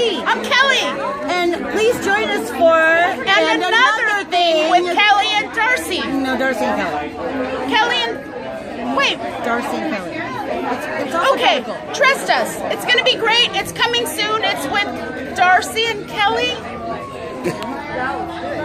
I'm I'm Kelly. And please join us for and, and another, thing with Kelly and Darci. No, Darci and Kelly. Kelly and wait. Darci and Kelly. It's, it's okay, trust us. It's going to be great. It's coming soon. It's with Darci and Kelly.